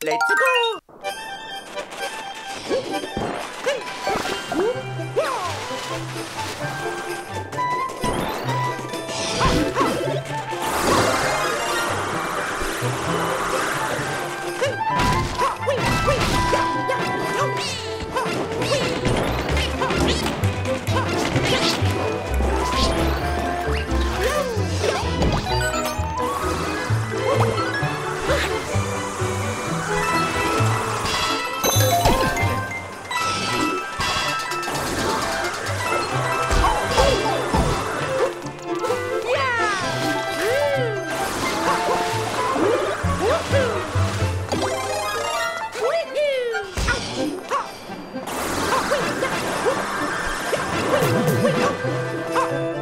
Let's go! 魏婴别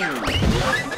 Yeah.